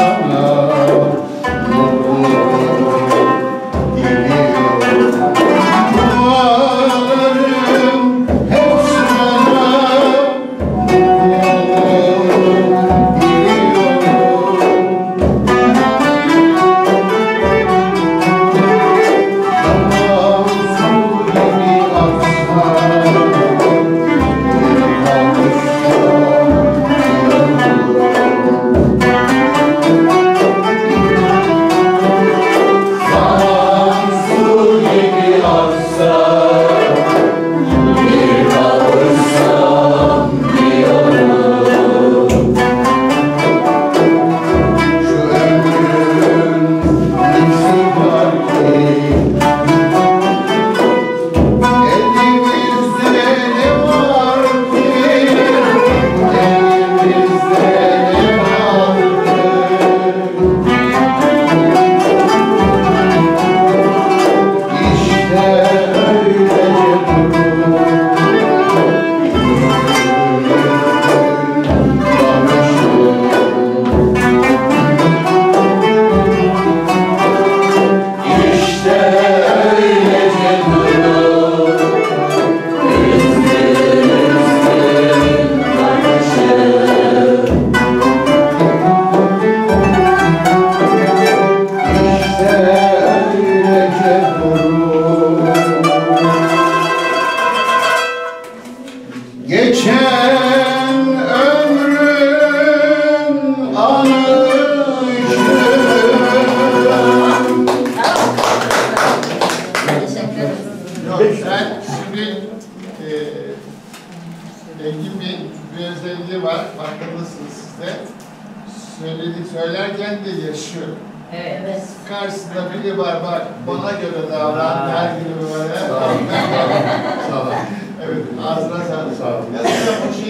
Love. Obrigado. Söyledi, söylerken de yaşıyor. Evet. Karşısında biri var bak bana göre davran der gibi böyle. Sağ olun. Sağ olun. evet ağzına sağlık. Sağ olun. Bu şeyi